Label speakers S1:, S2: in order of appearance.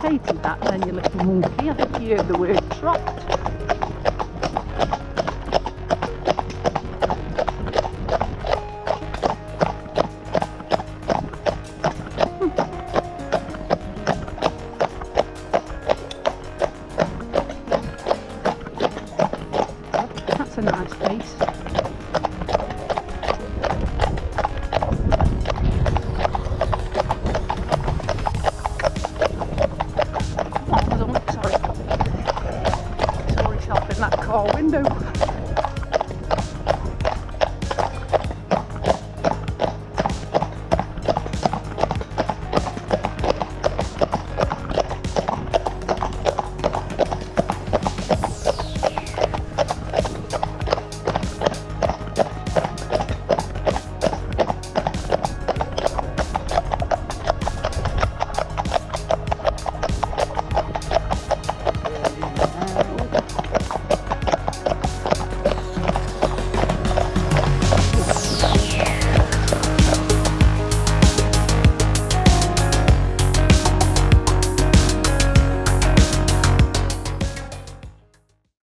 S1: domesticated that then, you little monkey. I think you heard the word trot. Hmm. That's a nice place. that car window.